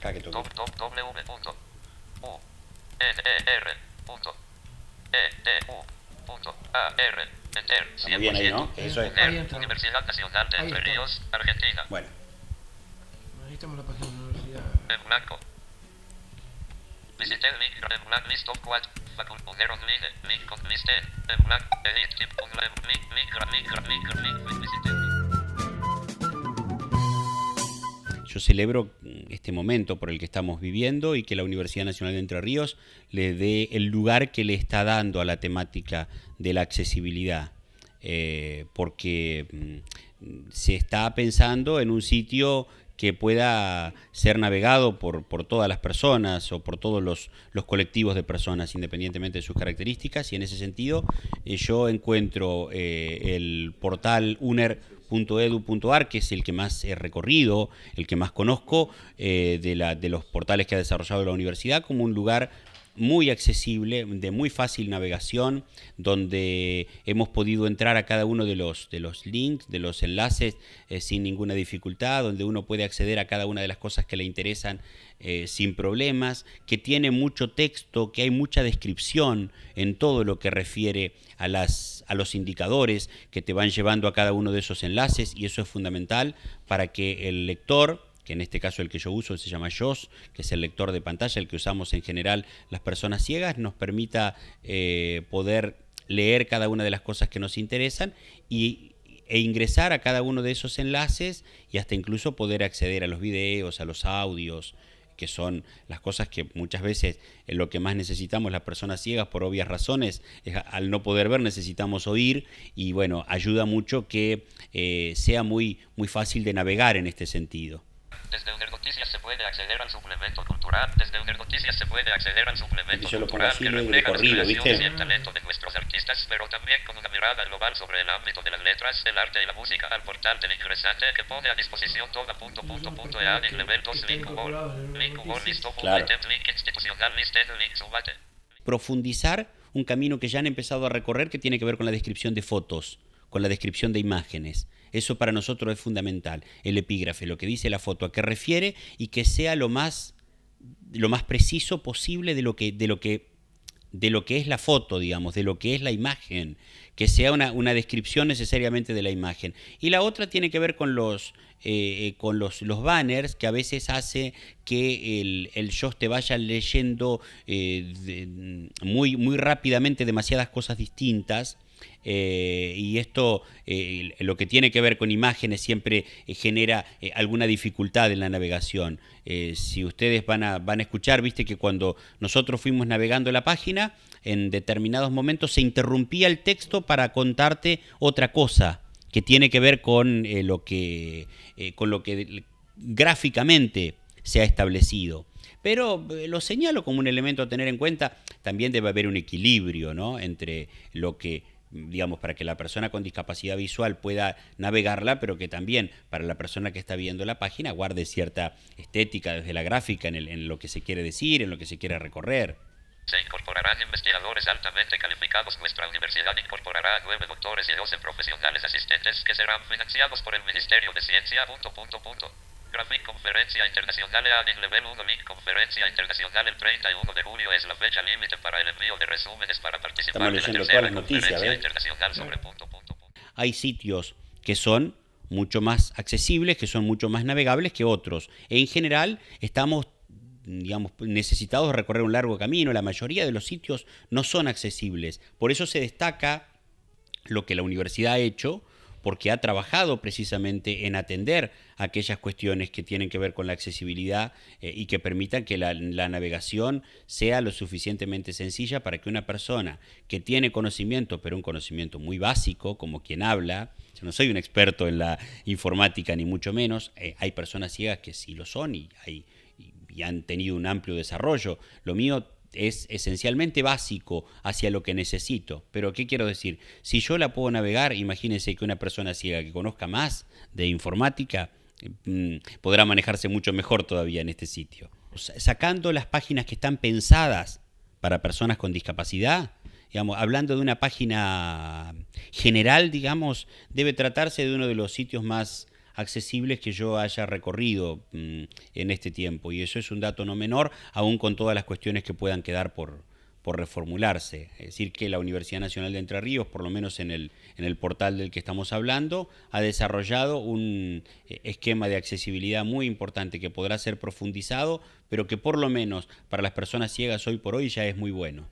acá que toque. W punto U N E R punto E D U punto A R Enter Está muy bien ahí, ¿no? Eso es. Universidad Nacional de Entre. Ríos, Argentina. Bueno, Ahí estamos en la página de la universidad. En blanco. Visité el link en blanco. Listo. Link. Link con liste. En blanco. Edit. Tip. Un link. Link. Link. Link. Link. Link. Visité yo celebro mm, este momento por el que estamos viviendo y que la Universidad Nacional de Entre Ríos le dé el lugar que le está dando a la temática de la accesibilidad. Eh, porque mm, se está pensando en un sitio que pueda ser navegado por, todas las personas o por todos los, colectivos de personas, independientemente de sus características. Y en ese sentido, eh, yo encuentro eh, el portal uner.edu.ar, que es el que más he recorrido, el que más conozco eh, de, la, de los portales que ha desarrollado la universidad, como un lugar muy accesible, de muy fácil navegación, donde hemos podido entrar a cada uno de los, de los links, de los enlaces eh, sin ninguna dificultad, donde uno puede acceder a cada una de las cosas que le interesan eh, sin problemas, que tiene mucho texto, que hay mucha descripción en todo lo que refiere a, las, a los indicadores que te van llevando a cada uno de esos enlaces y eso es fundamental para que el lector que en este caso el que yo uso se llama JOS, que es el lector de pantalla, el que usamos en general las personas ciegas, nos permita eh, poder leer cada una de las cosas que nos interesan y, e ingresar a cada uno de esos enlaces y hasta incluso poder acceder a los videos, a los audios, que son las cosas que muchas veces lo que más necesitamos las personas ciegas por obvias razones, es, al no poder ver necesitamos oír y bueno, ayuda mucho que eh, sea muy, muy fácil de navegar en este sentido. Desde Uner Noticias se puede acceder al suplemento cultural. Desde Uner Noticias se puede acceder al suplemento Y yo lo pongo cultural así, que refleja las corrido, creaciones ¿viste? y el talento de nuestros artistas, pero también con una mirada global sobre el ámbito de las letras, el arte y la música. Al portal del ingresante que pone a disposición toda punto punto punto EA en nivel 2 link URL. Link URL listo Claro. item link institucional listed link subate. profundizar un camino que ya han empezado a recorrer que tiene que ver con la descripción de fotos, con la descripción de imágenes. Eso para nosotros es fundamental. El epígrafe, lo que dice la foto, a qué refiere y que sea lo más, lo más preciso posible de lo que, de lo que, de lo que es la foto, digamos, de lo que es la imagen, que sea una, una descripción necesariamente de la imagen. Y la otra tiene que ver con los, eh, eh, con los, los banners, que a veces hace que el, el show te vaya leyendo eh, muy, muy rápidamente demasiadas cosas distintas. Eh, y esto, eh, lo que tiene que ver con imágenes, siempre eh, genera alguna dificultad en la navegación. Si ustedes van a, van a escuchar, viste que cuando nosotros fuimos navegando la página, en determinados momentos se interrumpía el texto para contarte otra cosa que tiene que ver con lo que con lo que gráficamente se ha establecido. Pero lo señalo como un elemento a tener en cuenta. También debe haber un equilibrio ¿no? entre lo que, digamos, para que la persona con discapacidad visual pueda navegarla, pero que también para la persona que está viendo la página guarde cierta estética desde la gráfica en, el- en lo que se quiere decir, en lo que se quiere recorrer. Se incorporarán investigadores altamente calificados. Nuestra universidad incorporará a nueve doctores y 12 profesionales asistentes que serán financiados por el Ministerio de Ciencia. Punto, punto, punto. Graphic Conferencia Internacional EAN Level 1 Link Conferencia Internacional el 31 de julio es la fecha límite para el envío de resúmenes para participar Estamos leyendo todas las noticias. Internacional sobre punto, punto, punto. hay sitios que son mucho más accesibles, que son mucho más navegables que otros. En general, estamos digamos, necesitados de recorrer un largo camino. La mayoría de los sitios no son accesibles. Por eso se destaca lo que la universidad ha hecho, porque ha trabajado precisamente en atender aquellas cuestiones que tienen que ver con la accesibilidad eh, y que permitan que la, navegación sea lo suficientemente sencilla para que una persona que tiene conocimiento, pero un conocimiento muy básico, como quien habla, yo no soy un experto en la informática ni mucho menos, eh, hay personas ciegas que sí lo son y, hay, y han tenido un amplio desarrollo. Lo mío es esencialmente básico hacia lo que necesito. Pero ¿qué quiero decir? Si yo la puedo navegar, imagínense que una persona ciega que conozca más de informática mm, podrá manejarse mucho mejor todavía en este sitio. Sacando las páginas que están pensadas para personas con discapacidad, digamos, hablando de una página general, digamos, debe tratarse de uno de los sitios más accesibles que yo haya recorrido mm, en este tiempo. Y eso es un dato no menor, aún con todas las cuestiones que puedan quedar por, por reformularse. Es decir, que la Universidad Nacional de Entre Ríos, por lo menos en el, en el portal del que estamos hablando, ha desarrollado un eh, esquema de accesibilidad muy importante que podrá ser profundizado, pero que por lo menos para las personas ciegas hoy por hoy ya es muy bueno.